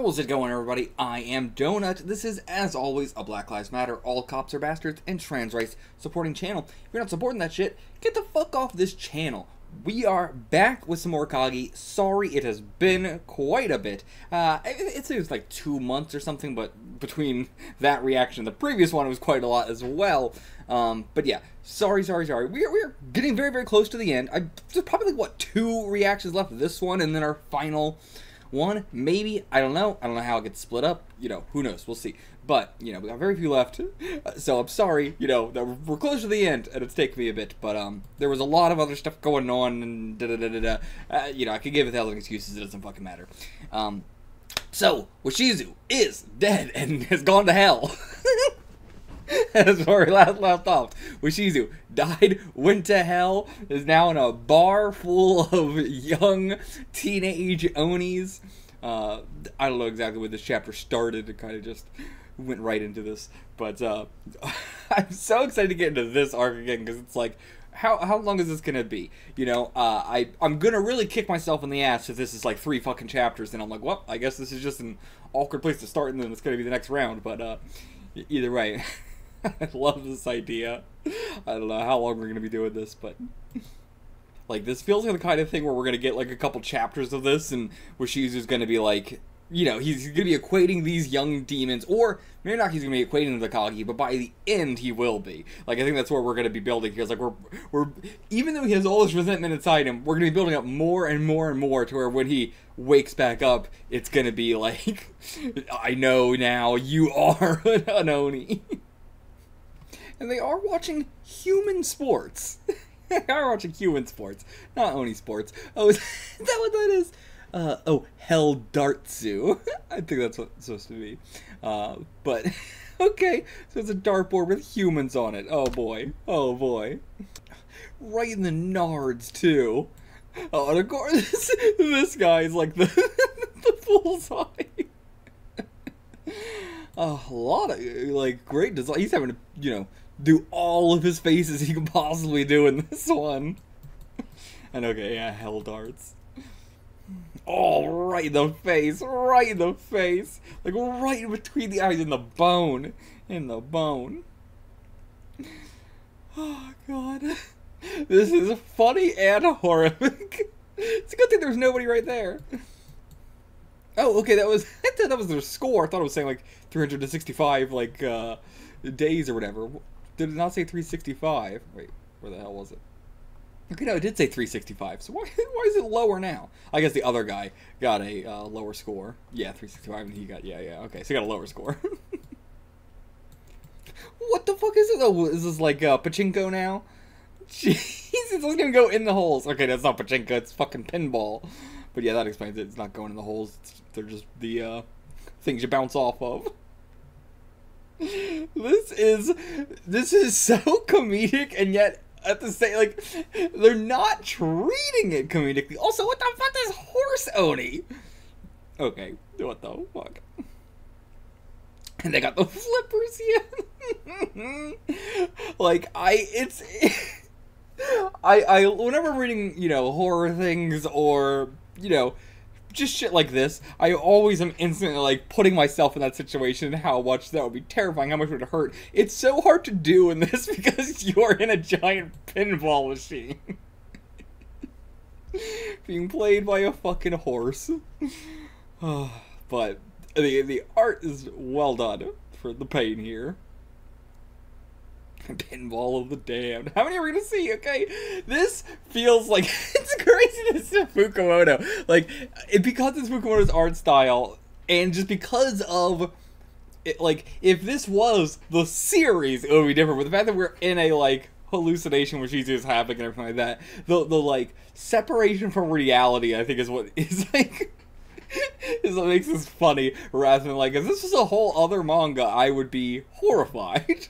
How's it going, everybody? I am Donut. This is, as always, a Black Lives Matter, All Cops Are Bastards, and Trans Rights supporting channel. If you're not supporting that shit, get the fuck off this channel. We are back with some more Akagi. Sorry, it has been quite a bit. Uh, it, it was like two months or something, but between that reaction and the previous one, it was quite a lot as well. Um, but yeah, sorry, sorry, sorry. We're, we're getting very, very close to the end. I, there's probably, what, two reactions left of this one, and then our final one, maybe. I don't know. I don't know how it gets split up. You know, who knows? We'll see. But, you know, we got very few left. So I'm sorry, you know, that we're close to the end and it's taken me a bit. But um, there was a lot of other stuff going on and da da da da da. Uh, you know, I could give a thousand excuses. It doesn't fucking matter. Um, so, Washizu is dead and has gone to hell. That's where we last left off. Washizu died, went to hell, is now in a bar full of young teenage Onis. Uh, I don't know exactly where this chapter started. It kind of just went right into this. But uh, I'm so excited to get into this arc again because it's like, how, how long is this gonna be? You know, uh, I I'm gonna really kick myself in the ass if this is like three fucking chapters. And I'm like, well, I guess this is just an awkward place to start, and then it's gonna be the next round. But uh, either way. I love this idea. I don't know how long we're gonna be doing this, but like this feels like the kind of thing where we're gonna get like a couple chapters of this, and Washizu's gonna be like, you know, he's gonna be equating these young demons, or maybe not he's gonna be equating the Kagi, but by the end he will be. Like I think that's what we're gonna be building. It's like we're we're even though he has all this resentment inside him, we're gonna be building up more and more and more to where when he wakes back up, it's gonna be like, I know now you are an Oni and they are watching human sports. they are watching human sports, not Oni sports. Oh, is that what that is? Uh, oh, Hell Dartsu. I think that's what it's supposed to be. Uh, but, okay, so it's a dartboard with humans on it. Oh boy, oh boy. Right in the nards, too. Oh, and of course, this, this guy is like the, the bullseye. a lot of, like, great design. He's having to, you know, do all of his faces he can possibly do in this one. and okay, yeah, hell darts. Oh, right in the face, right in the face. Like, right in between the eyes, in the bone. In the bone. Oh, God. This is funny and horrific. It's a good thing there's nobody right there. Oh, okay, that was, that was their score. I thought it was saying, like, 365, like, uh, days or whatever. Did it not say 365? Wait, where the hell was it? Okay, no, it did say 365. So why, why is it lower now? I guess the other guy got a uh, lower score. Yeah, 365, and he got, yeah, yeah, okay, so he got a lower score. what the fuck is it? Oh, is this like uh, pachinko now? Jeez, it's gonna go in the holes. Okay, that's not pachinko, it's fucking pinball. But yeah, that explains it. It's not going in the holes. It's, they're just the uh, things you bounce off of this is this is so comedic and yet at the same like they're not treating it comedically. Also, what the fuck is horse Oni? Okay, what the fuck? And they got the flippers here. like I it's I I whenever I'm reading, you know, horror things or, you know, just shit like this, I always am instantly like putting myself in that situation and how much that would be terrifying, how much would it hurt. It's so hard to do in this because you are in a giant pinball machine. Being played by a fucking horse. but the the art is well done for the pain here. Pinball of the Damned. How many are we gonna see? Okay, this feels like it's crazy to see Fukumoto. Like, it, because it's Fukumoto's art style, and just because of it, like, if this was the series, it would be different. But the fact that we're in a like hallucination where she's havoc and everything like that, the the like separation from reality, I think, is what is like. is what makes this funny rather than like if this was a whole other manga I would be horrified.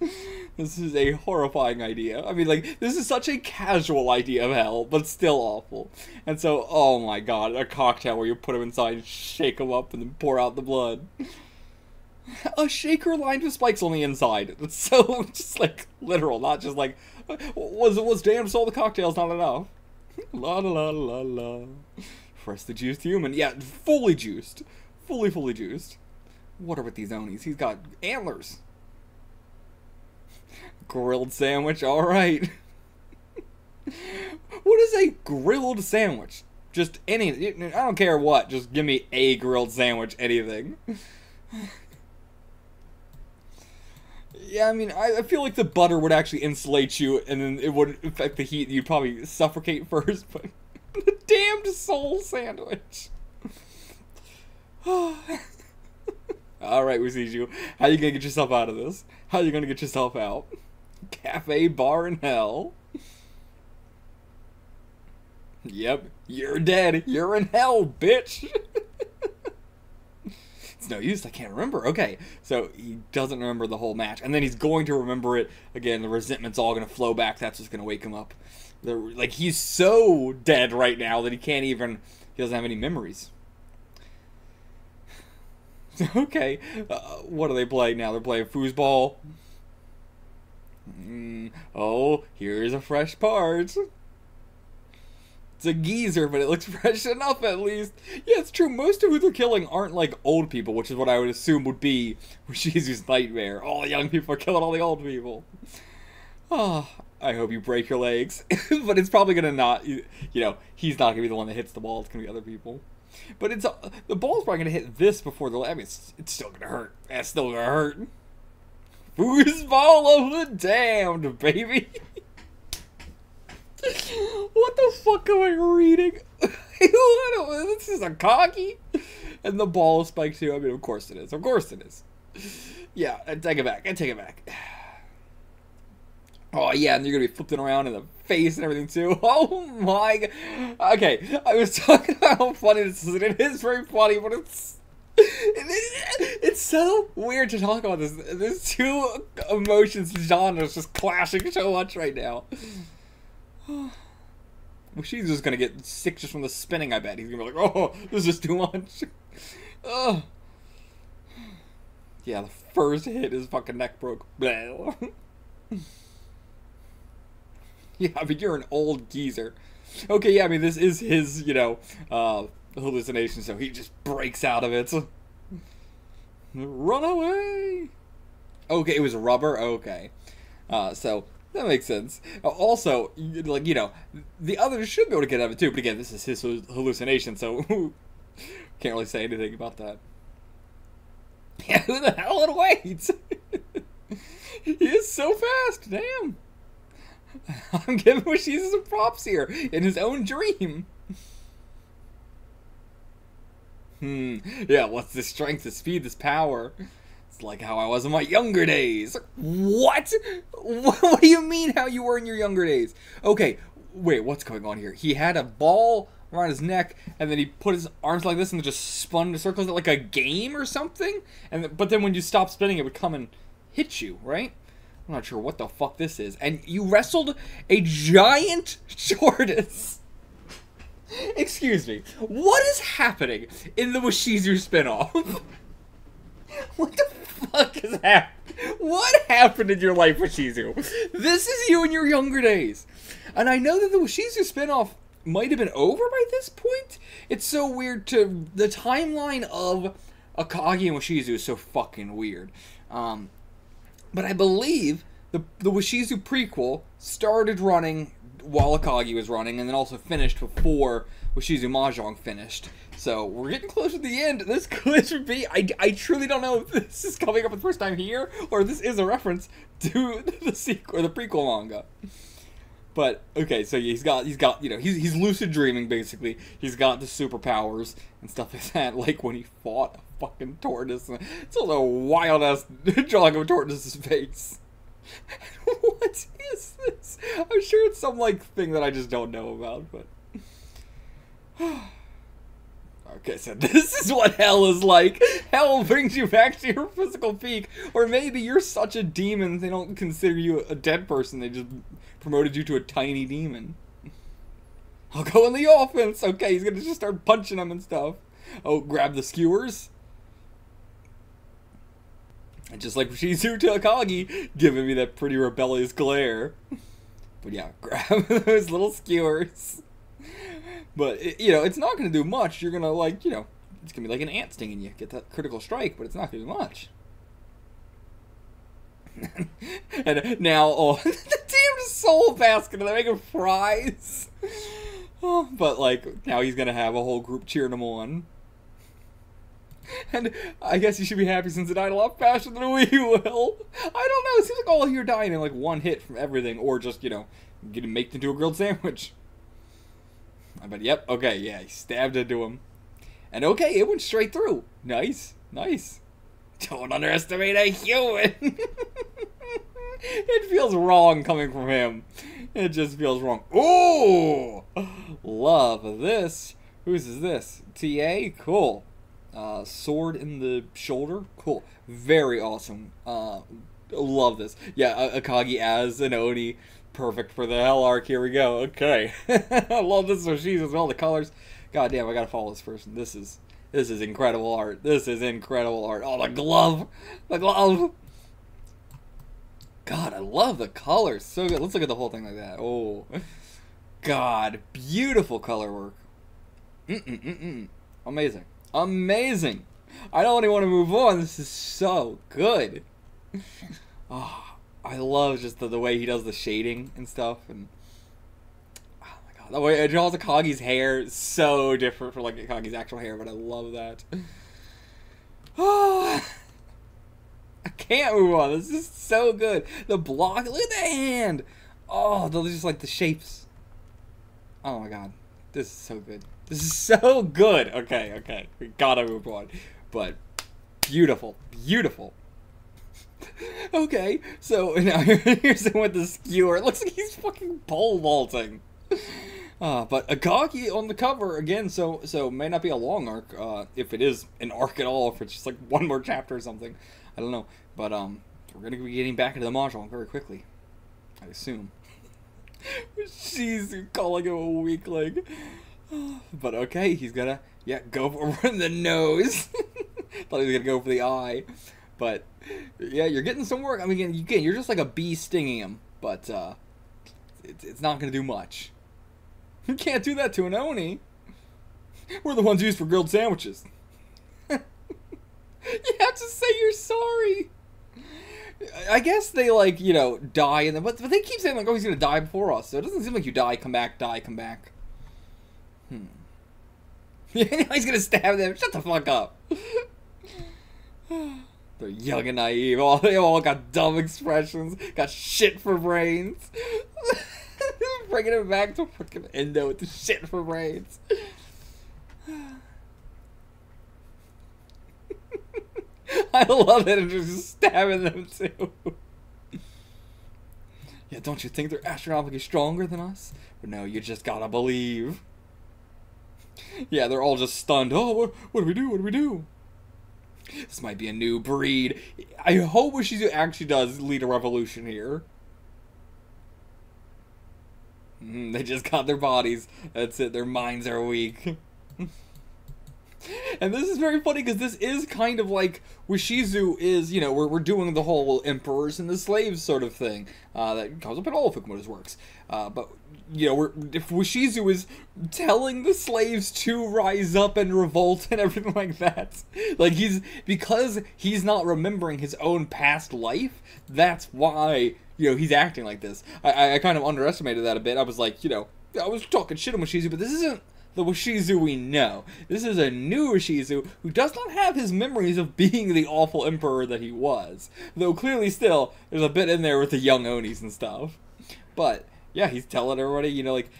this is a horrifying idea. I mean, like, this is such a casual idea of hell, but still awful. And so, oh my god, a cocktail where you put them inside, shake them up, and then pour out the blood. A shaker lined with spikes on the inside. It's so, just like, literal, not just like, was, was damn soul the cocktails not enough? la la la la la. Freshly juiced human. Yeah, fully juiced fully, fully juiced. What are with these onis? He's got antlers. Grilled sandwich, alright. what is a grilled sandwich? Just any, I don't care what, just give me a grilled sandwich, anything. yeah, I mean, I, I, feel like the butter would actually insulate you, and then it would affect the heat, you'd probably suffocate first, but the damned soul sandwich. Alright, we see you. How you gonna get yourself out of this? How you gonna get yourself out? Cafe bar in hell. Yep, you're dead. You're in hell, bitch. it's no use. I can't remember. Okay, so he doesn't remember the whole match, and then he's going to remember it again. The resentment's all going to flow back. That's what's going to wake him up. Like he's so dead right now that he can't even. He doesn't have any memories. okay, uh, what do they play now? They're playing foosball. Mm, oh, here's a fresh part. It's a geezer, but it looks fresh enough at least. Yeah, it's true. Most of who they're killing aren't like old people, which is what I would assume would be Washizu's nightmare. All the young people are killing all the old people. Oh, I hope you break your legs. but it's probably gonna not, you, you, know, he's not gonna be the one that hits the ball. It's gonna be other people. But it's uh, the ball's probably gonna hit this before the. I mean, it's, it's still gonna hurt. That's still gonna hurt. Foosball of the damned, baby. what the fuck am I reading? this is a cocky, and the ball spiked too. I mean, of course it is. Of course it is. Yeah, I take it back. I take it back. Oh yeah, and you're gonna be flipping around in the face and everything too. Oh my god. Okay, I was talking about how funny this is, and it is very funny, but it's it's so weird to talk about this. There's two emotions, genres just clashing so much right now. she's just gonna get sick just from the spinning. I bet he's gonna be like, "Oh, this is too much." Yeah, the first hit his fucking neck broke. yeah, I mean you're an old geezer. Okay, yeah, I mean this is his, you know, uh, hallucination, so he just breaks out of it. Run away! Okay, it was rubber. Okay, uh, so that makes sense. Also, like you know, the others should be able to get out of it too. But again, this is his hallucination, so can't really say anything about that. Yeah, who the hell would wait? he is so fast. Damn. I'm giving Washizu some props here in his own dream. Hmm. Yeah, what's this strength, this speed, this power? It's like how I was in my younger days. What? What do you mean how you were in your younger days? Okay, wait, what's going on here? He had a ball around his neck, and then he put his arms like this and just spun in circles like a game or something. And but then when you stop spinning, it would come and hit you, right? I'm not sure what the fuck this is. And you wrestled a giant tortoise. Excuse me. What is happening in the Washizu spinoff? what the fuck is happening? What happened in your life, Washizu? This is you in your younger days. And I know that the Washizu spinoff might have been over by this point. It's so weird to... The timeline of Akagi and Washizu is so fucking weird. Um, but I believe the, the Washizu prequel started running while Akagi was running, and then also finished before Washizu Mahjong finished. So we're getting close to the end. This could be. I, I truly don't know if this is coming up for the first time here, or this is a reference to the sequel or the prequel manga. But okay, so he's got he's got you know he's he's lucid dreaming basically. He's got the superpowers and stuff like that. Like when he fought a fucking tortoise. It's a wild ass drawing of a tortoise's face. what is this? I'm sure it's some like thing that I just don't know about, but. Okay, so this is what hell is like. Hell brings you back to your physical peak. Or maybe you're such a demon they don't consider you a dead person. They just promoted you to a tiny demon. I'll go in the offense. Okay, he's gonna just start punching them and stuff. Oh, grab the skewers. And just like Shizu Takagi, giving me that pretty rebellious glare. But yeah, grab those little skewers. But, it, you know, it's not going to do much. You're going to, like, you know, it's gonna be like an ant stinging you. Get that critical strike, but it's not gonna be much. and now, oh, the damn soul basket, they're making fries. Oh, but like now he's gonna have a whole group cheering him on. And I guess you should be happy since it died a lot faster than we will. I don't know. It seems like all you're dying in like one hit from everything, or just you know getting made into a grilled sandwich. I bet. Yep. Okay. Yeah. He stabbed into him, and okay, it went straight through. Nice. Nice. Don't underestimate a human. it feels wrong coming from him. It just feels wrong. Ooh, love this. Whose is this? TA. Cool. Uh, sword in the shoulder. Cool. Very awesome. Uh, love this. Yeah, Akagi as an Oni. Perfect for the Hell arc. Here we go. Okay. I love this so she's as well. The colors. God damn, I gotta follow this person. This is this is incredible art. This is incredible art. Oh, the glove. The glove. God, I love the colors. So good. Let's look at the whole thing like that. Oh. God, beautiful color work. Mm-mm-mm-mm. Amazing. Amazing. I don't even want to move on. This is so good. Oh, I love just the, the way he does the shading and stuff. And ah, oh my god, the way it draws Akagi's hair is so different from like Akagi's actual hair, but I love that. Oh, I can't move on. This is so good. The block, look at the hand. Oh, those just like the shapes. Oh my god, this is so good. So good. Okay, okay. We gotta move on. But beautiful. Beautiful. okay, so now here's him with the skewer. It looks like he's fucking pole vaulting. Uh, but Akagi on the cover again, so so may not be a long arc, uh, if it is an arc at all, if it's just like one more chapter or something. I don't know. But um we're gonna be getting back into the module very quickly. I assume. She's calling him a weakling. But okay, he's gonna yeah go for the nose. Thought he was gonna go for the eye, but yeah, you're getting some work. I mean, you can. You're just like a bee stinging him, but uh, it's it's not gonna do much. You can't do that to an oni. We're the ones used for grilled sandwiches. you have to say you're sorry. I guess they like you know die and but but they keep saying like oh he's gonna die before us so it doesn't seem like you die come back die come back. Hmm. he's gonna stab them. Shut the fuck up. They're young and naive. All they all got dumb expressions. Got shit for brains. Bringing it back to fucking Endo with the shit for brains. I love it. And just stabbing them too. Yeah, don't you think they're astronomically stronger than us? But no, you just gotta believe yeah, they're all just stunned. Oh, what, what do we do? What do we do? This might be a new breed. I hope Washizu actually does lead a revolution here. Mm, they just got their bodies. That's it. Their minds are weak. and this is very funny because this is kind of like Washizu is, you know, we're, we're doing the whole emperors and the slaves sort of thing uh, that comes up in all of Fukumoto's works. Uh, but you know, we're, if Washizu is telling the slaves to rise up and revolt and everything like that, like he's because he's not remembering his own past life. That's why you know he's acting like this. I, I kind of underestimated that a bit. I was like, you know, I was talking shit on Washizu, but this isn't the Washizu we know. This is a new Washizu who does not have his memories of being the awful emperor that he was. Though clearly still, there's a bit in there with the young Onis and stuff. But yeah, he's telling everybody, you know, like,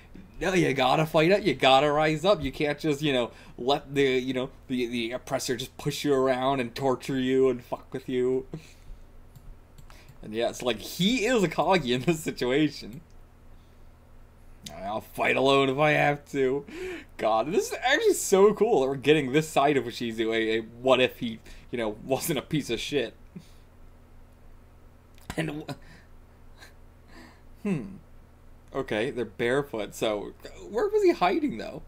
no, you gotta fight up, you gotta rise up. You can't just, you know, let the, you know, the the oppressor just push you around and torture you and fuck with you. And yeah, it's like he is a Akagi in this situation. I'll fight alone if I have to. God, this is actually so cool that we're getting this side of Washizu. A, a what if he, you know, wasn't a piece of shit. And hmm. Okay, they're barefoot. So where was he hiding though?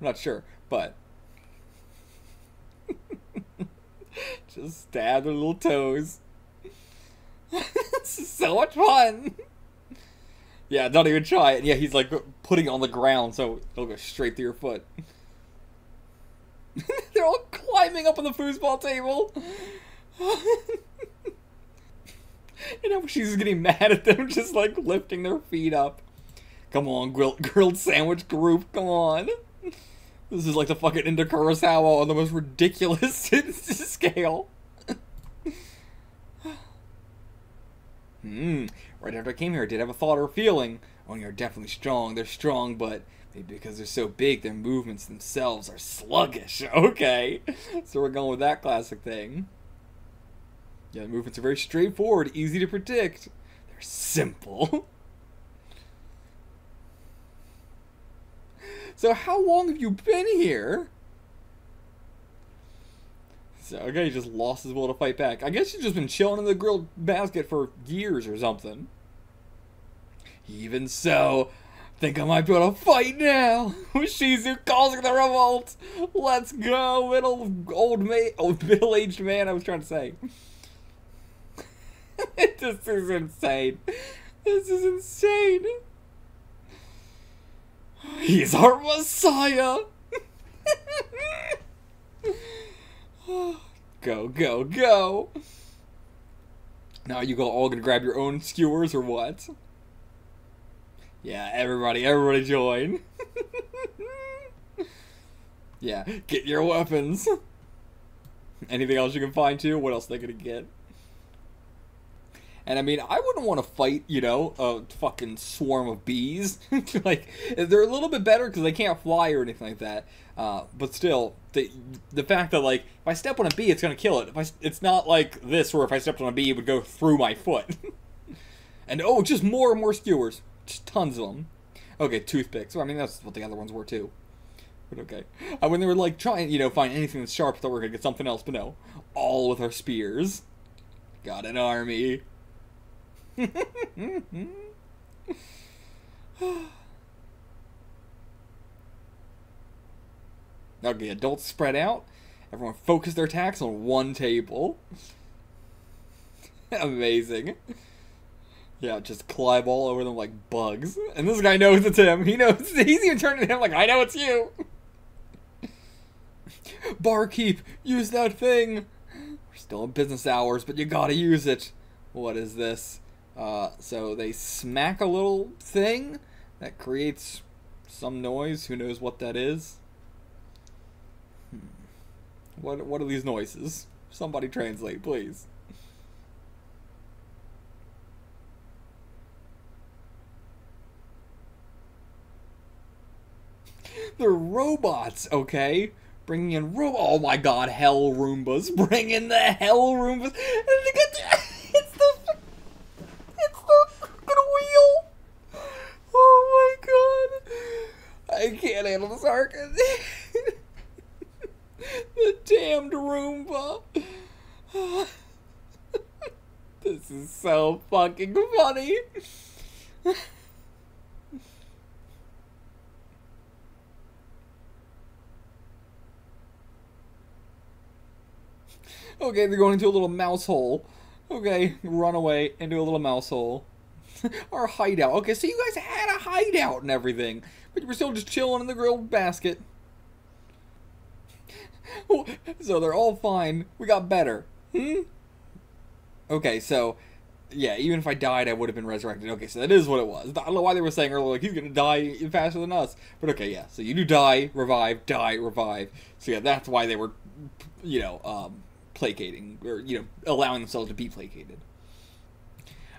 I'm not sure, but just stab their little toes. this is so much fun. Yeah, don't even try it. Yeah, he's like putting on the ground so it'll go straight through your foot. They're all climbing up on the foosball table. you know, she's getting mad at them, just like lifting their feet up. Come on, grilled, grilled sandwich group, come on. This is like the fucking Into Kurosawa on the most ridiculous scale. Hmm. Right after I came here, I did have a thought or feeling. Oh, you're definitely strong. They're strong, but maybe because they're so big, their movements themselves are sluggish. Okay. So we're going with that classic thing. Yeah, the movements are very straightforward, easy to predict. They're simple. So how long have you been here? So, okay, he just lost his will to fight back. I guess he's just been chilling in the grilled basket for years or something. Even so, think I might be able to fight now. Shizu causing the revolt. Let's go, little old ma- old middle-aged man. I was trying to say. this is insane. This is insane. He's our messiah. go, go, go. Now you go all gonna grab your own skewers or what? Yeah, everybody, everybody join. yeah, get your weapons. Anything else you can find too? What else they gonna get? And I mean, I wouldn't want to fight, you know, a fucking swarm of bees. like, they're a little bit better because they can't fly or anything like that. Uh, but still, the the fact that like if I step on a bee, it's gonna kill it. If I, it's not like this where if I stepped on a bee, it would go through my foot. and oh, just more and more skewers, just tons of them. Okay, toothpicks. Well, I mean, that's what the other ones were too. But okay. Uh, when they were like trying, you know, find anything that's sharp, thought we were gonna get something else, but no, all with our spears. Got an army. okay, adults spread out. Everyone focus their attacks on one table. Amazing. Yeah, just climb all over them like bugs. And this guy knows it's him. He knows. He's even turning to him like, I know it's you. Barkeep, use that thing. We're still in business hours, but you gotta use it. What is this? Uh, so they smack a little thing that creates some noise. Who knows what that is? Hmm. What what are these noises? Somebody translate, please. They're robots, okay? Bringing in ro- Oh my god, hell Roombas. Bring in the hell Roombas. I can't handle the sarcasm. the damned Roomba. this is so fucking funny. okay, they're going into a little mouse hole. Okay, run away into a little mouse hole. Our hideout. Okay, so you guys had a hideout and everything, but you were still just chilling in the grilled basket. so they're all fine. We got better. Hmm? Okay, so yeah, even if I died, I would have been resurrected. Okay, so that is what it was. I don't know why they were saying earlier, like, he's gonna die faster than us. But okay, yeah, so you do die, revive, die, revive. So yeah, that's why they were, you know, um, placating, or, you know, allowing themselves to be placated.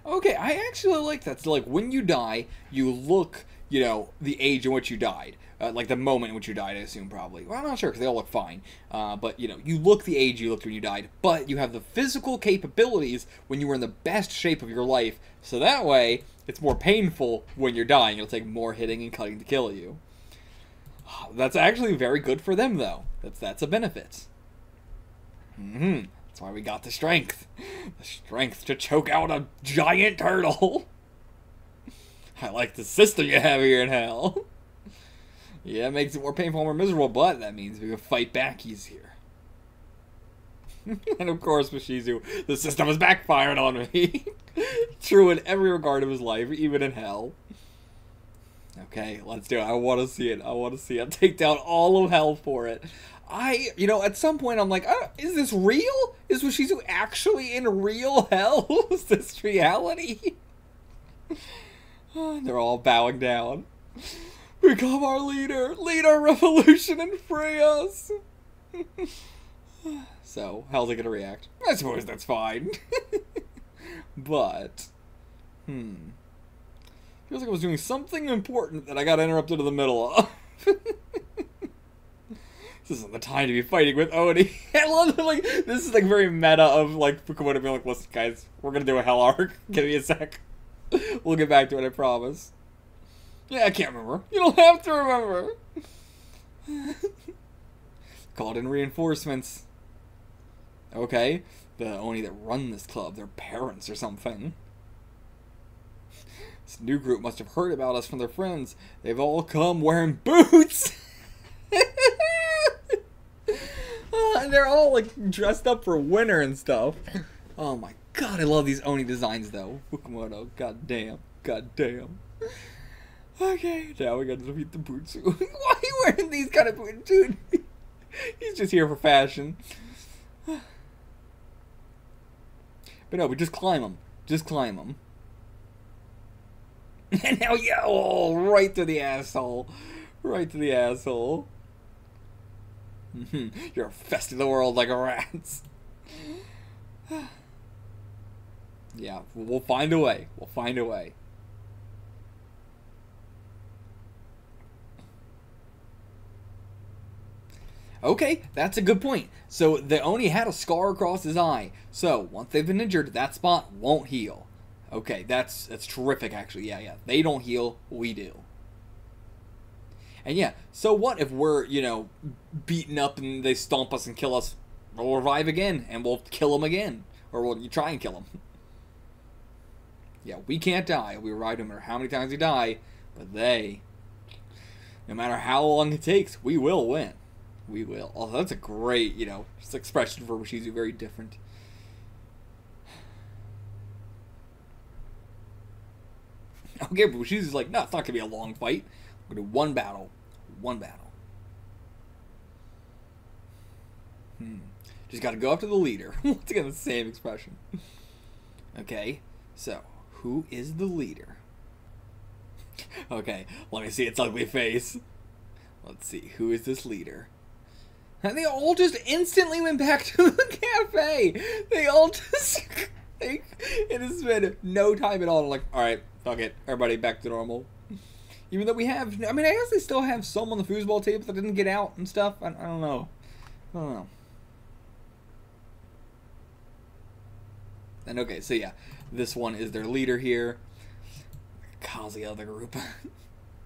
Okay, I actually like that. So, like, when you die, you look, you know, the age in which you died. Uh, like the moment in which you died, I assume, probably. Well, I'm not sure, because they all look fine. Uh, but, you know, you look the age you looked when you died, but you have the physical capabilities when you were in the best shape of your life. So that way, it's more painful when you're dying. It'll take more hitting and cutting to kill you. That's actually very good for them, though. That's, that's a benefit. Mm-hmm. That's why we got the strength. The strength to choke out a giant turtle. I like the system you have here in hell. Yeah, it makes it more painful more miserable, but that means we can fight back easier. and of course, Washizu, the system has backfired on me. True in every regard of his life, even in hell. Okay, let's do it. I want to see it. I want to see it. Take down all of hell for it. I, you know, at some point I'm like, uh, is this real? Is Washizu actually in real hell? is this reality? They're all bowing down. Become our leader. Lead our revolution and free us. so, how's it gonna react? I suppose that's fine. but, hmm. Feels like I was doing something important that I got interrupted in the middle of. this isn't the time to be fighting with Oni. I love that, like this is like very meta of like Fukumoto being like, listen guys, we're gonna do a hell arc. Give me a sec. we'll get back to it, I promise. Yeah, I can't remember. You don't have to remember. Called in reinforcements. Okay. The only that run this club, their parents or something. This new group must have heard about us from their friends. They've all come wearing boots! uh, and they're all like dressed up for winter and stuff. Oh my god, I love these Oni designs though. Fukumoto, god damn, god damn. Okay, now we gotta defeat the boots. Why are you wearing these kind of boots, dude? He's just here for fashion. but no, we just climb them. Just climb them. And now, yeah, oh, right to the asshole. Right to the asshole. You're infesting the world like a rats. yeah, we'll find a way. We'll find a way. Okay, that's a good point. So they only had a scar across his eye. So once they've been injured, that spot won't heal. Okay, that's that's terrific actually. Yeah, yeah. They don't heal, we do. And yeah, so what if we're, you know, beaten up and they stomp us and kill us? We'll revive again and we'll kill them again. Or we'll try and kill them. Yeah, we can't die. We revive no matter how many times we die. But they, no matter how long it takes, we will win. We will. Oh, that's a great, you know, expression for Washizu. Very different. Okay, but she's like, no, it's not gonna be a long fight. We're gonna do one battle, one battle. Hmm. Just gotta go up to the leader. Once again, the same expression. Okay, so who is the leader? okay, let me see its ugly face. Let's see, who is this leader? And they all just instantly went back to the cafe. They all just. Like, it has been no time at all. like, all right, fuck it, everybody back to normal. Even though we have, I mean, I guess they still have some on the foosball tape that didn't get out and stuff. I, I don't know. I don't know. And okay, so yeah, this one is their leader here. Kazuya the other group.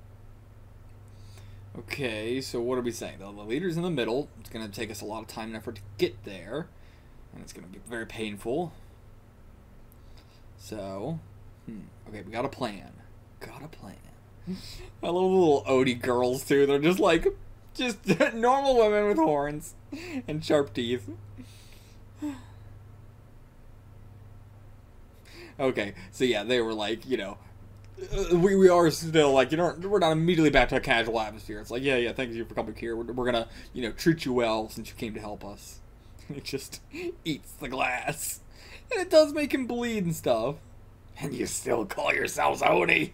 okay, so what are we saying? The, the leader's in the middle. It's going to take us a lot of time and effort to get there. And it's going to be very painful. So, hmm, okay, we got a plan. Got a plan. I love the little Odie girls too. They're just like, just normal women with horns and sharp teeth. Okay, so yeah, they were like, you know, uh, we, we are still like you know we're not immediately back to a casual atmosphere. It's like yeah yeah thank you for coming here. We're, we're gonna you know treat you well since you came to help us. it just eats the glass. And it does make him bleed and stuff. And you still call yourselves Oni?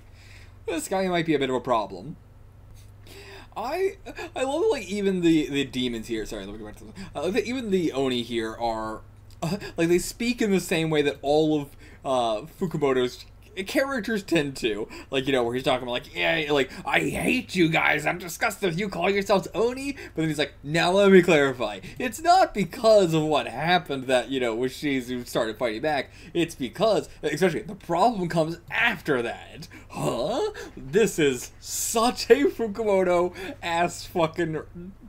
This guy might be a bit of a problem. I I love like even the the demons here. Sorry, let me go back to this. That even the Oni here are uh, like they speak in the same way that all of uh, Fukumoto's characters tend to like you know where he's talking about like yeah like i hate you guys. I'm disgusted if you. Call yourselves oni. But then he's like now let me clarify. It's not because of what happened that you know she's who started fighting back. It's because especially the problem comes after that. Huh? This is such a fukumoto ass fucking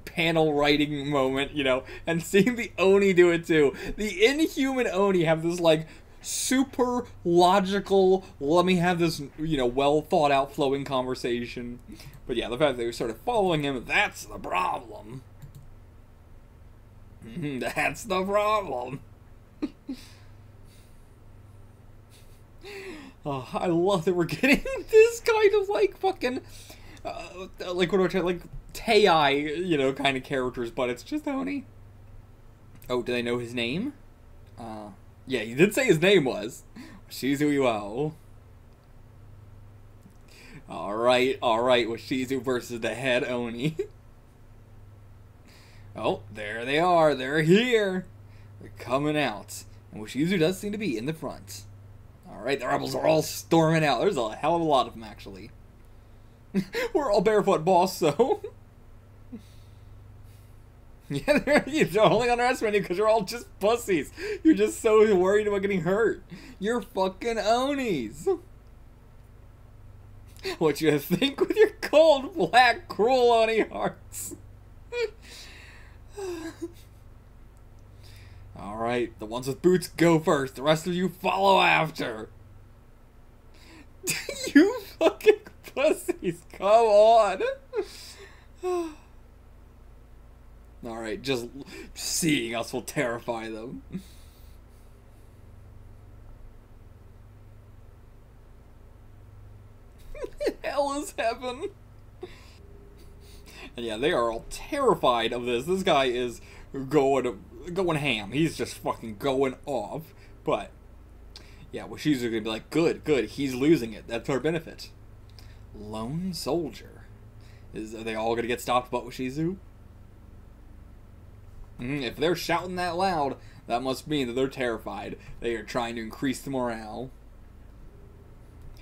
panel writing moment, you know, and seeing the Oni do it too. The inhuman Oni have this like super logical, let me have this, you know, well thought out flowing conversation. But yeah, the fact that they started following him, that's the problem. that's the problem. oh, I love that we're getting this kind of like fucking uh, like what do I like Tei, you know, kind of characters, but it's just Oni. Oh, do they know his name? Uh, yeah, he did say his name was Shizu Iwao. Alright, alright, Washizu versus the head Oni. oh, there they are, they're here. They're coming out. And Washizu does seem to be in the front. Alright, the rebels are all storming out. There's a hell of a lot of them, actually. We're all barefoot, boss, so... yeah, you're only underestimating because you're all just pussies. You're just so worried about getting hurt. You're fucking onies. What you think with your cold, black, cruel Oni hearts? Alright, the ones with boots go first. The rest of you follow after. you fucking pussies, come on. Alright, just seeing us will terrify them. hell is heaven? And yeah, they are all terrified of this. This guy is going going ham. He's just fucking going off. But yeah, well, she's gonna be like, good, good. He's losing it. That's our benefit. Lone soldier. Is are they all gonna get stopped but Washizu? Mm, if they're shouting that loud, that must mean that they're terrified. They are trying to increase the morale.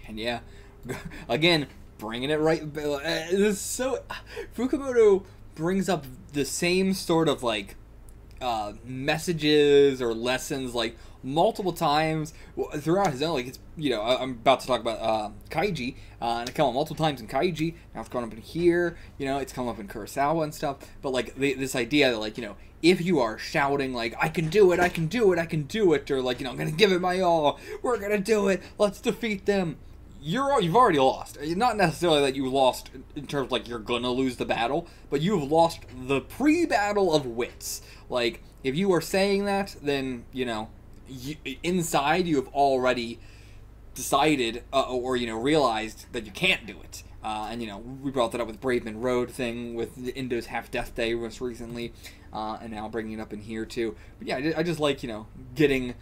And yeah, again, bringing it right. Uh, this is so Fukumoto brings up the same sort of like uh, messages or lessons like multiple times throughout his own. Like it's you know I'm about to talk about uh, Kaiji, uh, and it come up multiple times in Kaiji. Now it's come up in here. You know it's come up in Kurosawa and stuff. But like the, this idea that like you know if you are shouting like I can do it, I can do it, I can do it, or like you know I'm gonna give it my all, we're gonna do it, let's defeat them you're you've already lost. Not necessarily that you lost in terms like you're gonna lose the battle, but you've lost the pre-battle of wits. Like if you are saying that, then you know you, inside you have already decided uh, or you know realized that you can't do it. Uh, and you know we brought that up with Bravely Road thing with the Endo's Half Death Day most recently, uh, and now bringing it up in here too. But yeah, I just like you know getting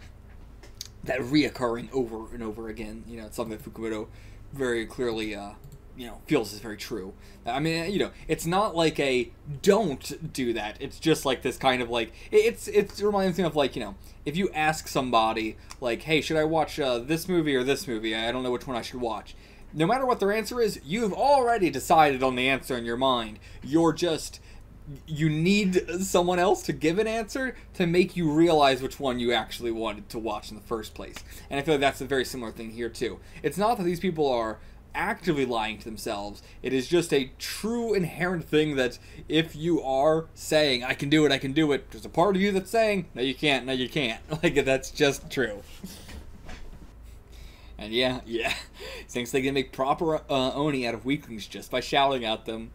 that reoccurring over and over again. You know, it's something that Fukumoto very clearly, uh, you know, feels is very true. I mean, you know, it's not like a don't do that. It's just like this kind of like it's it reminds me of like you know if you ask somebody like, hey, should I watch uh, this movie or this movie? I don't know which one I should watch. No matter what their answer is, you've already decided on the answer in your mind. You're just you need someone else to give an answer to make you realize which one you actually wanted to watch in the first place. And I feel like that's a very similar thing here too. It's not that these people are actively lying to themselves. It is just a true inherent thing that if you are saying I can do it, I can do it, there's a part of you that's saying no you can't, no you can't. Like that's just true. And yeah, yeah, thinks they can make proper uh, Oni out of weaklings just by shouting at them.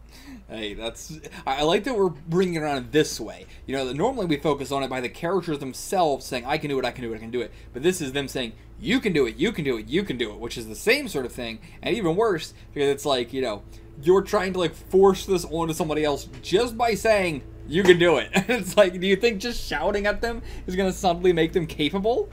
Hey, that's I like that we're bringing it around this way. You know, normally we focus on it by the characters themselves saying, "I can do it, I can do it, I can do it," but this is them saying, "You can do it, you can do it, you can do it," which is the same sort of thing, and even worse because it's like you know you're trying to like force this onto somebody else just by saying you can do it. it's like, do you think just shouting at them is gonna suddenly make them capable?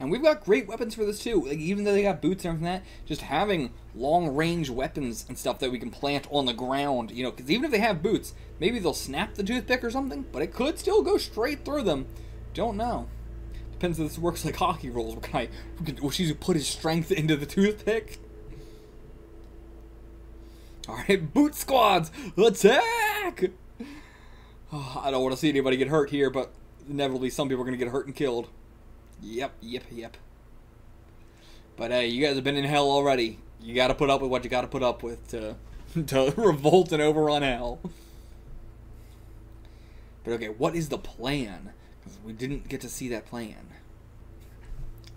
And we've got great weapons for this too. Like even though they got boots and everything like that, just having long range weapons and stuff that we can plant on the ground, you know, because even if they have boots, maybe they'll snap the toothpick or something, but it could still go straight through them. Don't know. Depends if this works like hockey rules. Can I? Will she put his strength into the toothpick? All right, boot squads, attack! Oh, I don't want to see anybody get hurt here, but inevitably some people are going to get hurt and killed. Yep, yep, yep. But hey, you guys have been in hell already. You gotta put up with what you gotta put up with to, to revolt and overrun hell. But okay, what is the plan? Because we didn't get to see that plan.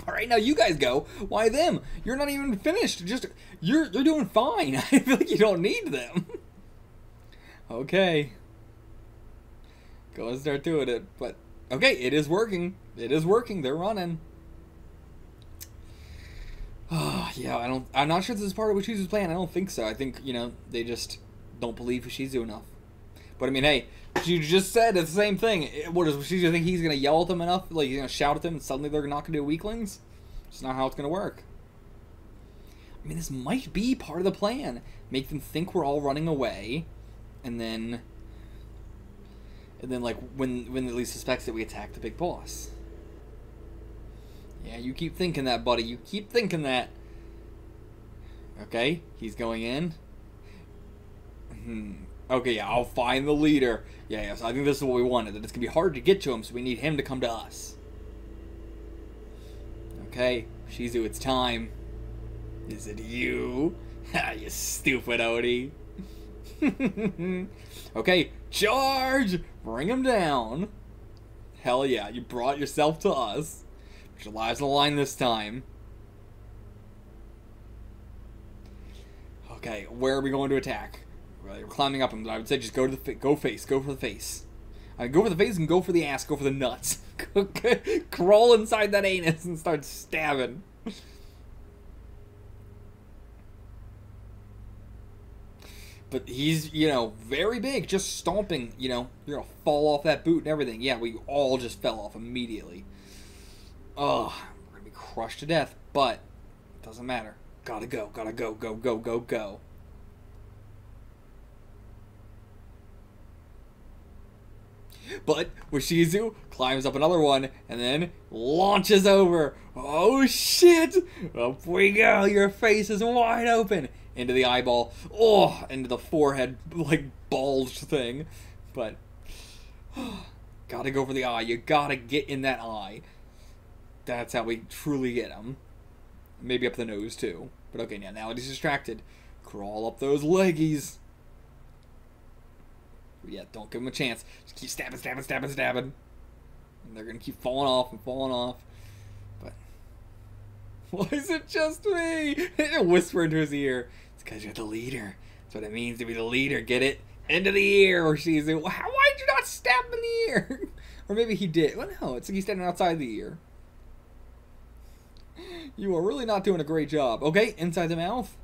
Alright, now you guys go. Why them? You're not even finished. Just you're you're doing fine. I feel like you don't need them. okay. Go and start doing it. But okay, it is working. It is working. They're running. Oh, yeah, I don't. I'm not sure this is part of Washizu's plan. I don't think so. I think you know they just don't believe Washizu enough. But I mean, hey, you just said the same thing. What does Ushizu think he's gonna yell at them enough? Like he's gonna shout at them, and suddenly they're not gonna do weaklings? It's not how it's gonna work. I mean, this might be part of the plan. Make them think we're all running away, and then, and then like when when the least suspects that we attack the big boss. Yeah, you keep thinking that, buddy. You keep thinking that. Okay, he's going in. Hmm. Okay, yeah, I'll find the leader. Yeah, yeah, so I think this is what we wanted. That it's gonna be hard to get to him, so we need him to come to us. Okay, Shizu, it's time. Is it you? You stupid Odie. okay, charge! Bring him down. Hell yeah, you brought yourself to us. Put your lives on the line this time. Okay, where are we going to attack? We're climbing up him. I would say just go to the go face. Go for the face. I go for the face and go for the ass. Go for the nuts. Crawl inside that anus and start stabbing. But he's you know very big just stomping you know you're gonna fall off that boot and everything yeah we all just fell off immediately oh we're gonna be crushed to death but it doesn't matter gotta go gotta go go go go go But Washizu climbs up another one and then launches over. Oh shit! Up we go. Your face is wide open into the eyeball. Oh, into the forehead like bulged thing. But gotta go for the eye. You gotta get in that eye. That's how we truly get him. Maybe up the nose too. But okay, now now he's distracted. Crawl up those leggies. Yeah, don't give him a chance. Just keep stabbing, stabbing, stabbing, stabbing. And they're gonna keep falling off and falling off. But why is it just me? whisper into his ear. Because you're the leader. That's what it means to be the leader. Get it into the ear. Or she's like, why did you not stab him in the ear? or maybe he did. Well, no, it's like he's standing outside the ear. You are really not doing a great job. Okay, inside the mouth.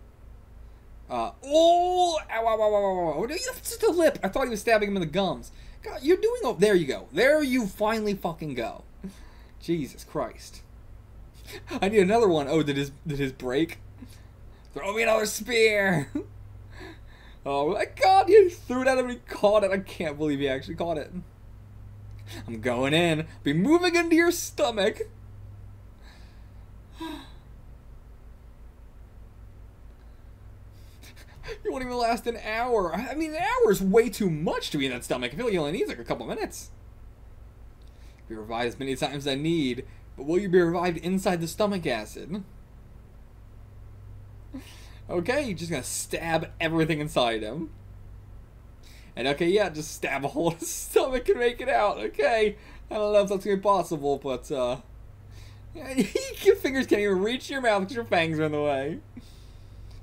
Uh, oh, ow, ow, ow, ow, ow. That's just a lip. I thought he was stabbing him in the gums. God, you're doing. Oh, there you go. There you finally fucking go. Jesus Christ. I need another one. Oh, did his did his break? Throw me another spear. oh my God! He threw it at him and caught it. I can't believe he actually caught it. I'm going in. Be moving into your stomach. You won't even last an hour. I mean, an hour is way too much to be in that stomach. I feel like you only need like a couple minutes. Be revived as many times as I need, but will you be revived inside the stomach acid? Okay, you're just gonna stab everything inside him. And okay, yeah, just stab a hole in his stomach and make it out. Okay, I don't know if that's gonna be possible, but uh, your fingers can't even reach your mouth because your fangs are in the way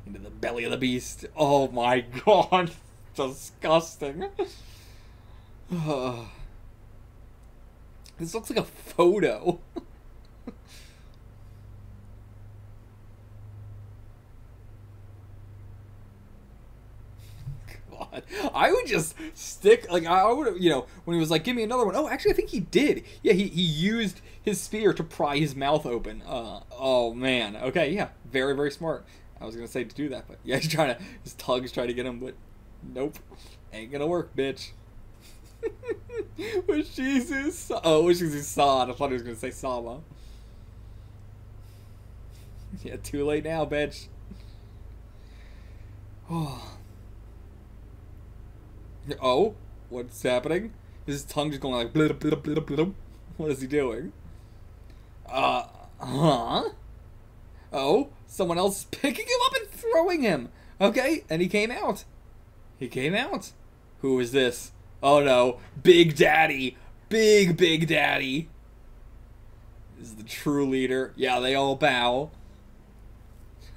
into the belly of the beast. Oh my god, disgusting. this looks like a photo. God. I would just stick like I would you know when he was like give me another one. Oh, actually I think he did. Yeah, he he used his spear to pry his mouth open. Uh oh man. Okay, yeah. Very very smart. I was gonna say to do that, but yeah, he's trying to his tugs trying to get him, but nope, ain't gonna work, bitch. But Jesus, oh, which is Sod. I thought he was gonna say Sama. Yeah, too late now, bitch. Oh. Oh, what's happening? His tongue just going like blah, blah, blah, blah. What is he doing? Uh, huh? Oh, someone else is picking him up and throwing him. Okay, and he came out. He came out. Who is this? Oh no, Big Daddy. Big, Big Daddy. This is the true leader. Yeah, they all bow.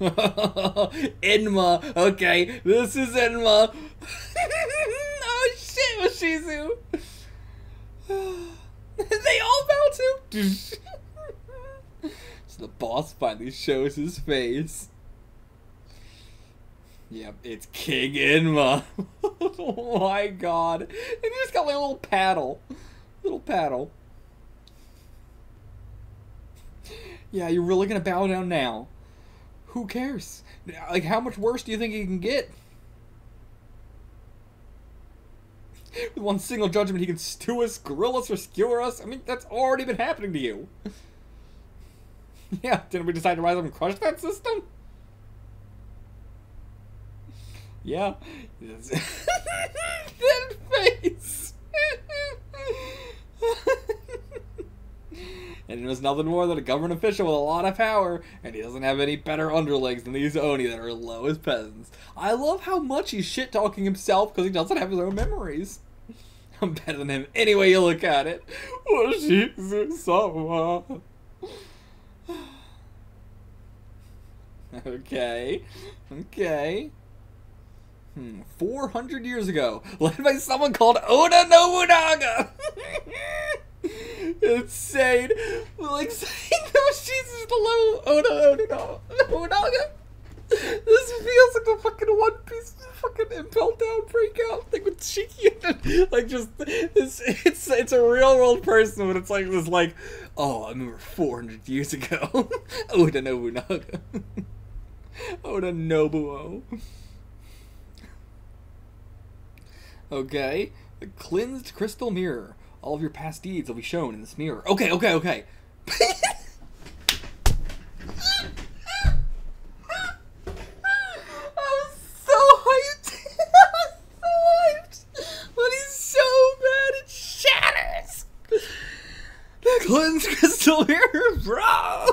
Enma. Okay, this is Enma. shit, Washizu. they all bow too So the boss finally shows his face. Yep, it's King Enma. oh my god. And he just got like a little paddle. Little paddle. Yeah, you're really gonna bow down now. Who cares? Like, how much worse do you think he can get? With one single judgment, he can stew us, grill us, or skewer us. I mean, that's already been happening to you. yeah, didn't we decide to rise up and crush that system? Yeah. that face. And it was nothing more than a government official with a lot of power, and he doesn't have any better underlings than these Oni that are low as peasants. I love how much he's shit talking himself because he doesn't have his own memories. I'm better than him any way you look at it. okay. Okay. Hmm, 400 years ago, led by someone called Oda Nobunaga. Insane. Like saying that Jesus the level Oda Oda Nobunaga. This feels like a fucking One Piece fucking Impel Down breakout thing with Shiki. like just this, it's it's a real world person, but it's like this like, oh, I remember 400 years ago, Oda Nobunaga, Oda Nobuo. Okay. The cleansed crystal mirror. All of your past deeds will be shown in this mirror. Okay, okay, okay. cleansed crystal mirror, bro.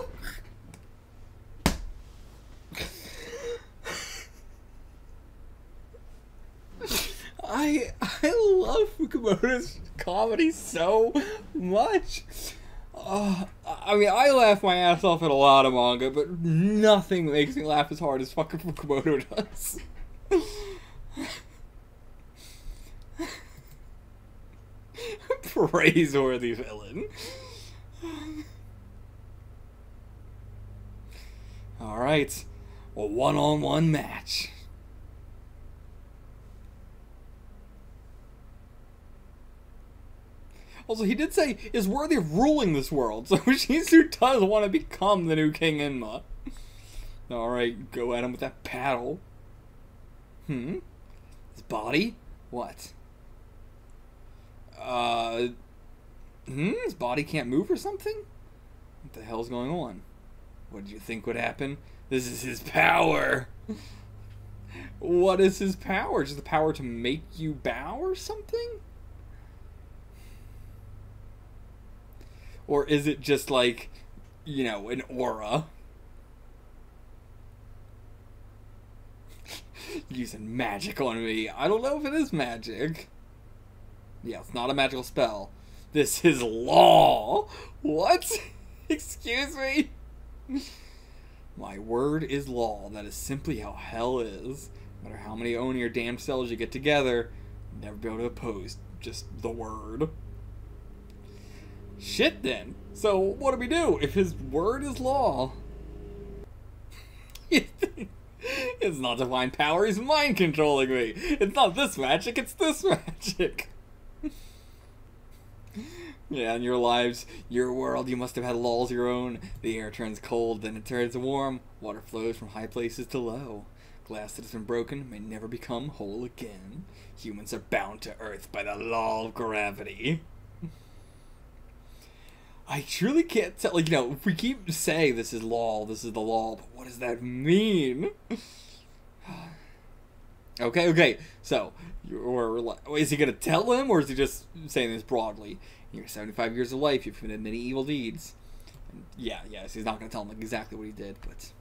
I I love Fukumoto's so much. Uh, I mean, I laugh my ass off at a lot of manga, but nothing makes me laugh as hard as fucking Fukumoto does. Praiseworthy villain. Alright, a one on one match. Also, he did say is worthy of ruling this world, so Shinsu does want to become the new King Enma. Alright, go at him with that paddle. Hmm? His body? What? Uh. Hmm? His body can't move or something? What the hell's going on? What did you think would happen? This is his power! what is his power? Just the power to make you bow or something? Or is it just like, you know, an aura? Using magic on me. I don't know if it is magic. Yeah, it's not a magical spell. This is law. What? Excuse me? My word is law. That is simply how hell is. No matter how many Oni or damned cells you get together, never be able to oppose just the word. Shit then. So what do we do if his word is law? it's not divine power, he's mind controlling me. It's not this magic, it's this magic. yeah, in your lives, your world, you must have had laws your own. The air turns cold, then it turns warm. Water flows from high places to low. Glass that has been broken may never become whole again. Humans are bound to earth by the law of gravity. I truly can't tell. Like, you know, we keep saying this is law, this is the law, but what does that mean? okay, okay. So, or is he gonna tell him, or is he just saying this broadly? You're 75 years of life. You've committed many evil deeds. And yeah, yes, he's not gonna tell him like, exactly what he did, but.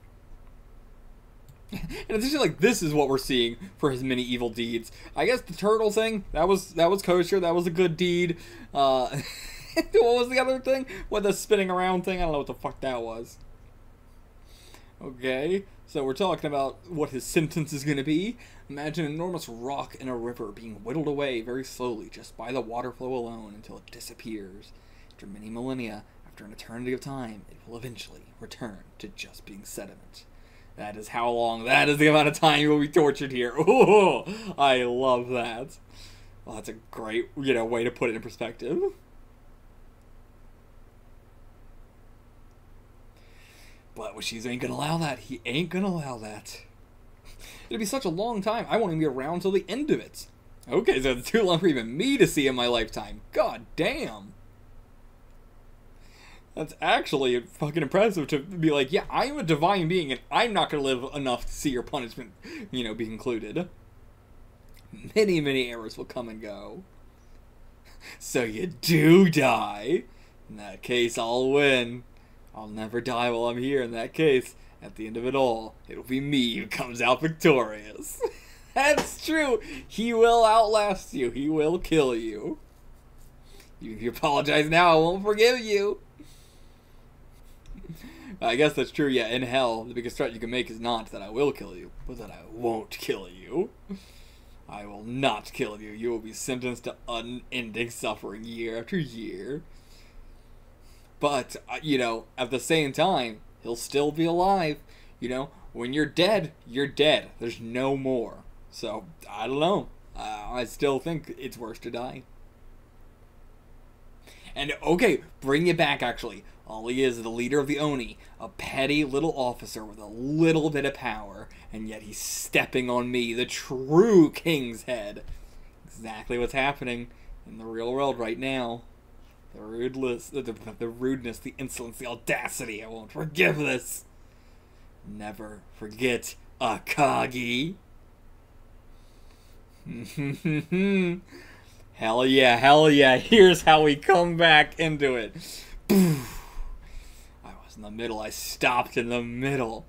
and it's actually like this is what we're seeing for his many evil deeds. I guess the turtle thing that was that was kosher. That was a good deed. Uh, what was the other thing? What the spinning around thing? I don't know what the fuck that was. Okay, so we're talking about what his sentence is going to be. Imagine an enormous rock in a river being whittled away very slowly just by the water flow alone until it disappears. After many millennia, after an eternity of time, it will eventually return to just being sediment. That is how long. That is the amount of time you will be tortured here. Ooh, I love that. Well, that's a great, you know, way to put it in perspective. But Washizu ain't gonna allow that. He ain't gonna allow that. It'll be such a long time. I won't even be around till the end of it. Okay, so it's too long for even me to see in my lifetime. God damn. That's actually fucking impressive to be like, yeah, I'm a divine being and I'm not going to live enough to see your punishment, you know, be included. Many, many errors will come and go. So you do die. In that case, I'll win. I'll never die while I'm here in that case. At the end of it all, it'll be me who comes out victorious. That's true. He will outlast you. He will kill you. If you apologize now, I won't forgive you. I guess that's true, yeah. In hell, the biggest threat you can make is not that I will kill you, but that I won't kill you. I will not kill you. You will be sentenced to unending suffering year after year. But, uh, you know, at the same time, he'll still be alive. You know, when you're dead, you're dead. There's no more. So, I don't know. Uh, I still think it's worse to die. And, okay, bring it back, actually. All he is the leader of the Oni, a petty little officer with a little bit of power, and yet he's stepping on me, the true king's head. Exactly what's happening in the real world right now. The rudeness, the, the, the rudeness, the insolence, the audacity. I won't forgive this. Never forget Akagi. hell yeah, hell yeah. Here's how we come back into it I was in the middle. I stopped in the middle.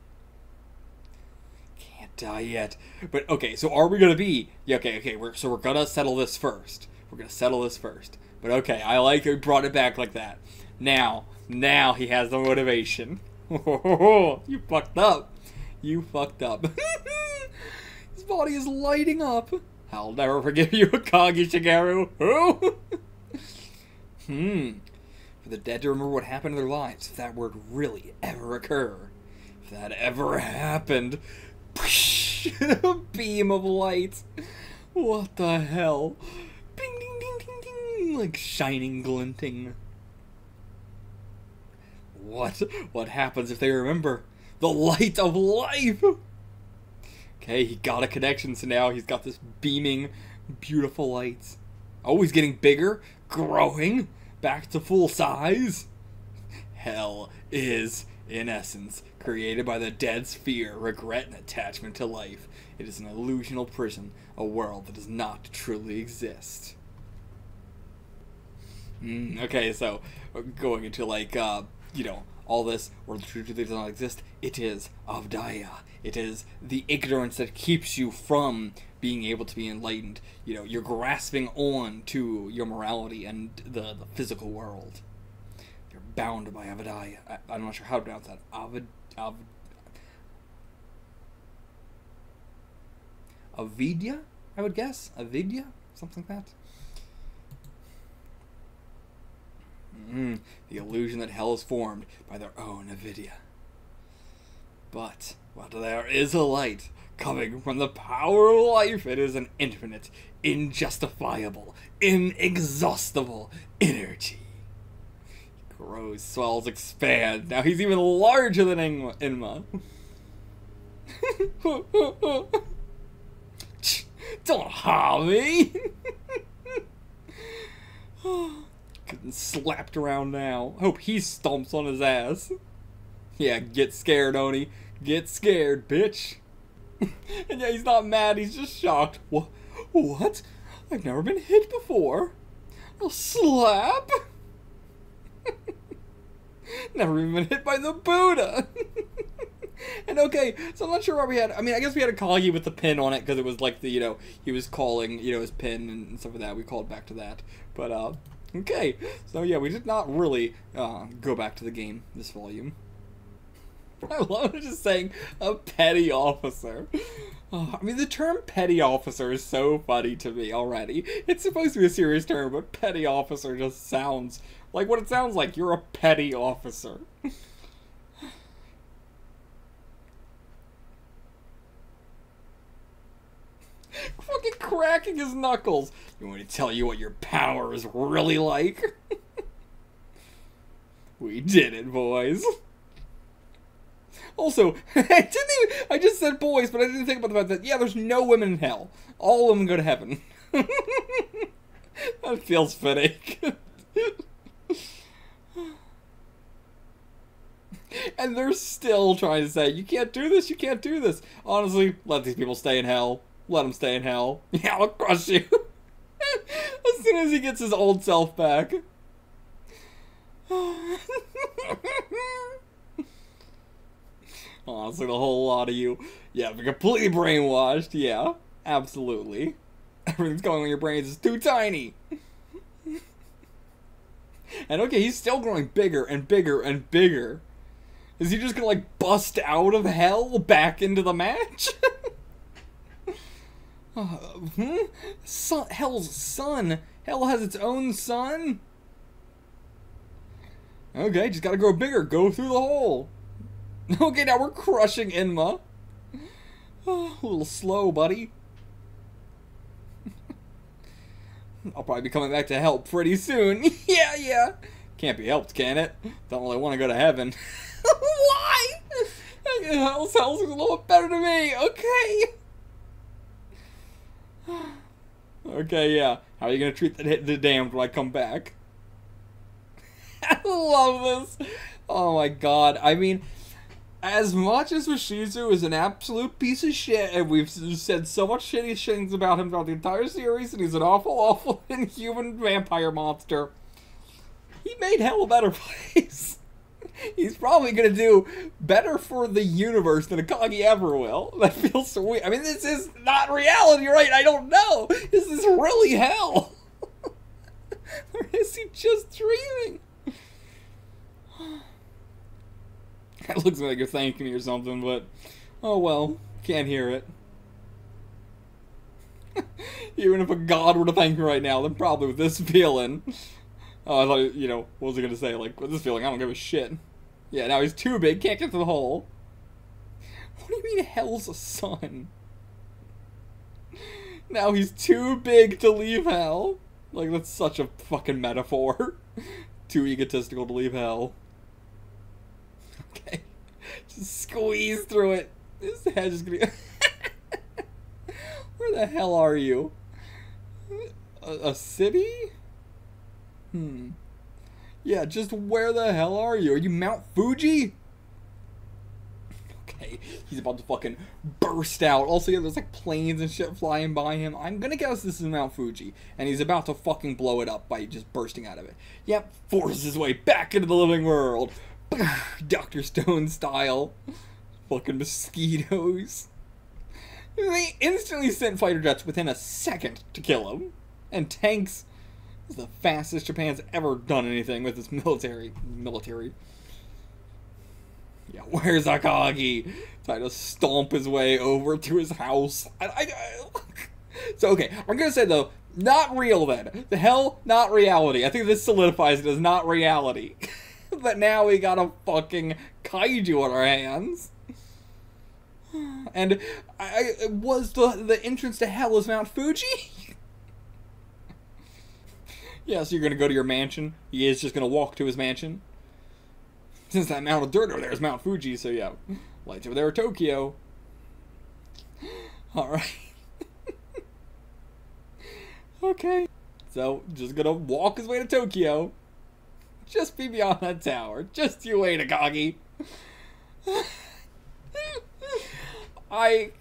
Can't die yet. But okay, so are we gonna be? Yeah, okay, okay. We're so we're gonna settle this first. We're gonna settle this first. But okay, I like he brought it back like that. Now, now he has the motivation. you fucked up. You fucked up. His body is lighting up. I'll never forgive you, Akagi Shigeru. Hmm for the dead to remember what happened in their lives if that word really ever occur. If that ever happened. a beam of light. What the hell? Like shining, glinting. What? What happens if they remember? The light of life! Okay, he got a connection, so now he's got this beaming, beautiful lights. Oh, Always getting bigger, growing back to full size? Hell is, in essence, created by the dead's fear, regret, and attachment to life. It is an illusional prison, a world that does not truly exist. Mm, okay, so going into like, uh, you know, all this where world truly does not exist. It is Avdaya. It is the ignorance that keeps you from being able to be enlightened. You know, you're grasping on to your morality and the, the physical world. You're bound by Avadaya. I, am not sure how to pronounce that. Avad, Av, Avidya, I would guess. Avidya? Something like that. Mm, the illusion that hell is formed by their own avidya. But while there is a light coming from the power of life, it is an infinite, injustifiable, inexhaustible energy. He grows, swells, expands. Now he's even larger than Enma. Don't harm me! Getting slapped around now. Hope he stomps on his ass. Yeah, get scared, Oni. Get scared, bitch. and yeah, he's not mad, he's just shocked. What? What? I've never been hit before. A slap? never even been hit by the Buddha. and okay, so I'm not sure why we had. I mean, I guess we had Akagi with the pin on it because it was like the you know he was calling you know his pin and stuff like that. We called back to that, but uh, okay. So yeah, we did not really uh, go back to the game this volume. I love just saying a petty officer. Oh, I mean, the term petty officer is so funny to me already. It's supposed to be a serious term, but petty officer just sounds like what it sounds like. You're a petty officer. cracking his knuckles. You want me to tell you what your power is really like? we did it, boys. Also, I didn't even, I just said boys, but I didn't think about the fact that, yeah, there's no women in hell. All of them go to heaven. that feels fitting. and they're still trying to say, you can't do this, you can't do this. Honestly, let these people stay in hell. Let him stay in hell. Yeah, I'll crush you. as soon as he gets his old self back. Honestly, a whole lot of you. Yeah, but completely brainwashed. Yeah, absolutely. Everything's going on in your brains is too tiny. and okay, he's still growing bigger and bigger and bigger. Is he just gonna like bust out of hell back into the match? Uh, hmm? Son, hell's son. Hell has its own son. Okay, just gotta grow bigger. Go through the hole. Okay, now we're crushing Enma. Oh, a little slow, buddy. I'll probably be coming back to help pretty soon. yeah, yeah. Can't be helped, can it? Don't really want to go to heaven. Why? Hell sounds a little bit better to me. Okay. okay, yeah. How are you gonna treat the, the damned when I come back? I love this. Oh my god. I mean, as much as Washizu is an absolute piece of shit, and we've said so much shitty things about him throughout the entire series, and he's an awful, awful inhuman vampire monster, he made hell a better place. he's probably gonna do better for the universe than Akagi ever will. That feels so weird. I mean, this is not reality, right? I don't know. This is really hell. or is he just dreaming? That looks like you're thanking me or something, but oh well, can't hear it. Even if a god were to thank me right now, then probably with this feeling. Oh, I thought, you know, what was he gonna say? Like, with this feeling, I don't give a shit. Yeah, now he's too big, can't get to the hole. What do you mean, hell's a son? Now he's too big to leave hell. Like, that's such a fucking metaphor. too egotistical to leave hell. Okay. Just squeeze through it. This head is gonna Where the hell are you? A, a city? Hmm. Yeah, just where the hell are you? Are you Mount Fuji? Okay, he's about to fucking burst out. Also, yeah, there's like planes and shit flying by him. I'm gonna guess this is Mount Fuji, and he's about to fucking blow it up by just bursting out of it. Yep, forces his way back into the living world. Dr. Stone style. Fucking mosquitoes. They instantly sent fighter jets within a second to kill him. And tanks is the fastest Japan's ever done anything with its military. Military. Yeah, where's Akagi? Trying to stomp his way over to his house. I, I, I, so, okay, I'm gonna say though, not real then. The hell, not reality. I think this solidifies it as not reality. but now we got a fucking kaiju on our hands. And I was the the entrance to hell is Mount Fuji. yeah, so you're gonna go to your mansion. He is just gonna walk to his mansion. Since that mountain of dirt over there is Mount Fuji, so yeah, lights over there are Tokyo. All right. okay. So just gonna walk his way to Tokyo. Just be beyond that tower. Just you wait, Akagi. I,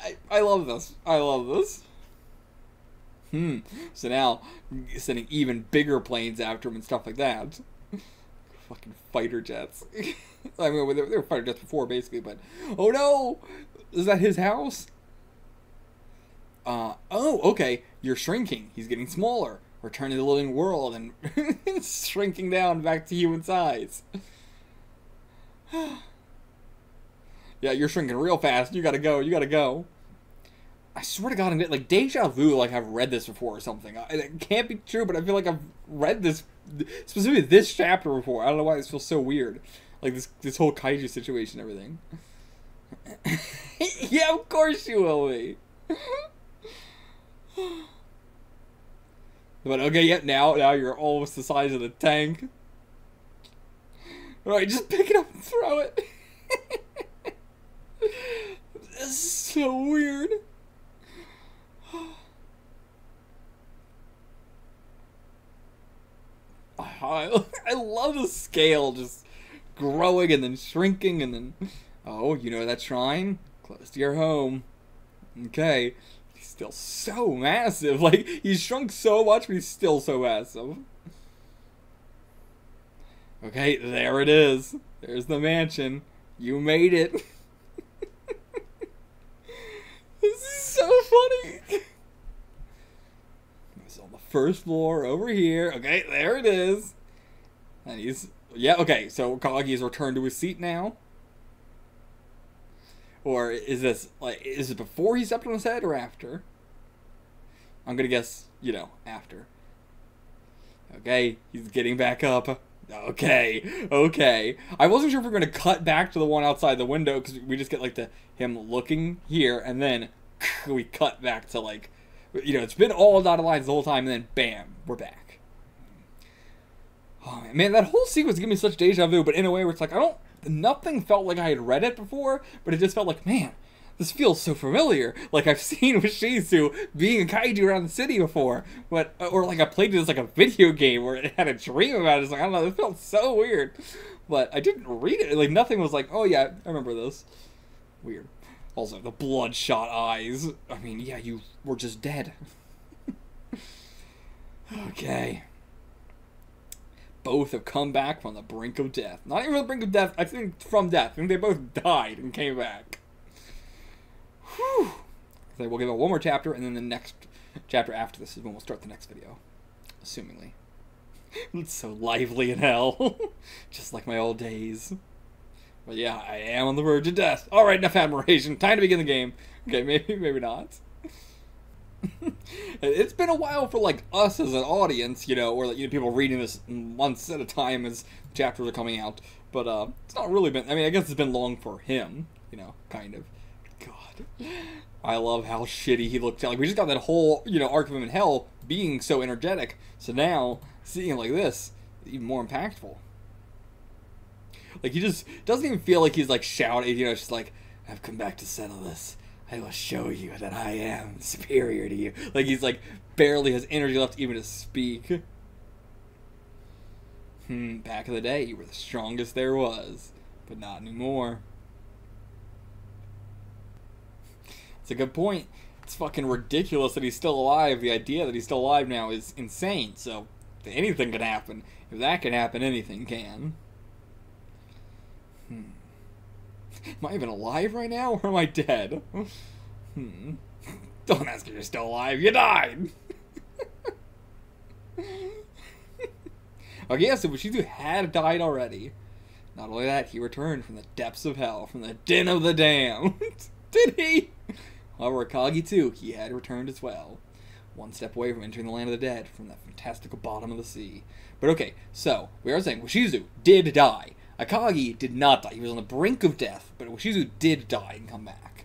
I, I love this. I love this. Hmm. So now, sending even bigger planes after him and stuff like that. Fucking fighter jets. I mean, they were fighter jets before, basically, but... Oh no! Is that his house? Uh, oh, okay. You're shrinking. He's getting smaller returning to the living world and shrinking down back to human size. yeah, you're shrinking real fast. You gotta go. You gotta go. I swear to God, I'm like deja vu. Like I've read this before or something. It can't be true, but I feel like I've read this specifically this chapter before. I don't know why this feels so weird. Like this this whole kaiju situation, everything. yeah, of course you will be. but okay, yep, now now you're almost the size of the tank. Alright, just pick it up and throw it. this is so weird. I, I love the scale just growing and then shrinking and then oh you know that shrine? Close to your home. Okay. He's still so massive. Like he's shrunk so much but he's still so massive. Okay there it is. There's the mansion. You made it. This is so funny first floor over here okay there it is and he's yeah, okay, so Kagi is returned to his seat now? Or is this, like, is it before he stepped on his head or after? I'm gonna guess, you know, after. Okay, he's getting back up. Okay, okay. I wasn't sure if we are gonna cut back to the one outside the window because we just get like the him looking here and then we cut back to like, you know, it's been all dotted lines the whole time and then bam, we're back. Oh man, that whole sequence gave me such deja vu, but in a way where it's like I don't. Nothing felt like I had read it before, but it just felt like, man, this feels so familiar. Like I've seen Washizu being a kaiju around the city before, but uh, or like I played this like a video game where it had a dream about it. It's like I don't know, it felt so weird. But I didn't read it. Like nothing was like, oh yeah, I remember this. Weird. Also, the bloodshot eyes. I mean, yeah, you were just dead. okay both have come back from the brink of death. Not even the brink of death, I think from death. I think they both died and came back. Whew. So we'll give it one more chapter, and then the next chapter after this is when we'll start the next video. Assumingly. it's so lively in hell. Just like my old days. But yeah, I am on the verge of death. Alright, enough admiration. Time to begin the game. Okay, maybe, maybe not. it's been a while for like us as an audience, you know, or like you know, people reading this months at a time as chapters are coming out. But uh, it's not really been. I mean, I guess it's been long for him, you know, kind of. God, I love how shitty he looked. Like we just got that whole you know arc of him in hell being so energetic. So now seeing like this, even more impactful. Like he just doesn't even feel like he's like shouting. You know, just like I've come back to settle this. I will show you that I am superior to you. Like he's like barely has energy left even to speak. Hmm, back in the day, you were the strongest there was, but not anymore. It's a good point. It's fucking ridiculous that he's still alive. The idea that he's still alive now is insane. So, anything can happen. If that can happen, anything can. Hmm. Am I even alive right now, or am I dead? Hmm. Don't ask if you're still alive. You died! okay, so Washizu had died already. Not only that, he returned from the depths of hell, from the den of the damned. Did he? However, Akagi too, he had returned as well. One step away from entering the land of the dead, from the fantastical bottom of the sea. But okay, so, we are saying Washizu did die. Akagi did not die. He was on the brink of death, but Washizu did die and come back.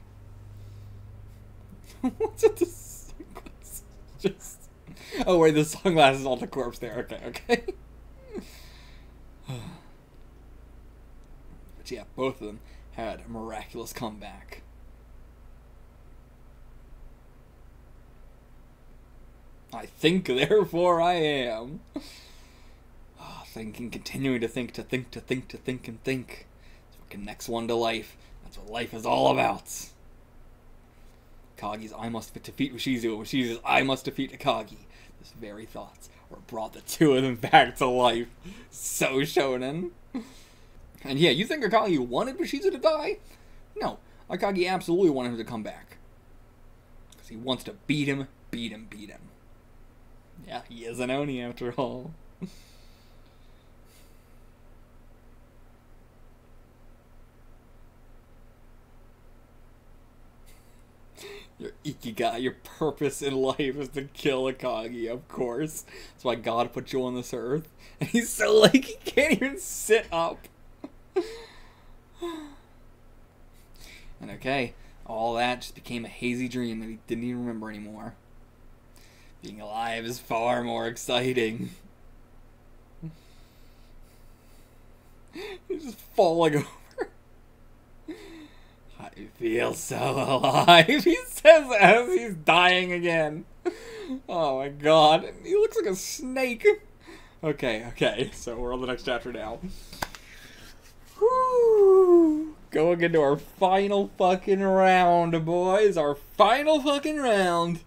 What's with the sunglasses? Just... Oh, wait, the sunglasses on the corpse there. Okay, okay. but yeah, both of them had a miraculous comeback. I think, therefore I am thinking, continuing to think, to think, to think, to think, and think. It's fucking next one to life. That's what life is all about. Kagi's I must defeat Washizu, Washizu's I must defeat Akagi. This very thoughts were brought the two of them back to life. So shonen. And yeah, you think Akagi wanted Washizu to die? No, Akagi absolutely wanted him to come back. Because he wants to beat him, beat him, beat him. Yeah, he is an Oni after all. Your ikigai, your purpose in life is to kill Akagi, of course. That's why God put you on this earth. And he's so like, he can't even sit up. and okay, all that just became a hazy dream that he didn't even remember anymore. Being alive is far more exciting. He's just falling over. I feel so alive, he says as he's dying again. Oh my god. He looks like a snake. Okay, okay, so we're on the next chapter now. Whew. Going into our final fucking round, boys. Our final fucking round.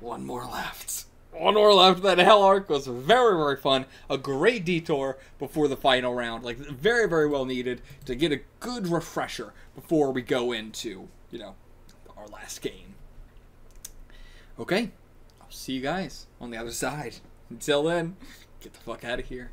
One more left. One more left. That hell arc was very, very fun. A great detour before the final round. Like, very, very well needed to get a good refresher before we go into, you know, our last game. Okay. I'll see you guys on the other side. Until then, get the fuck out of here.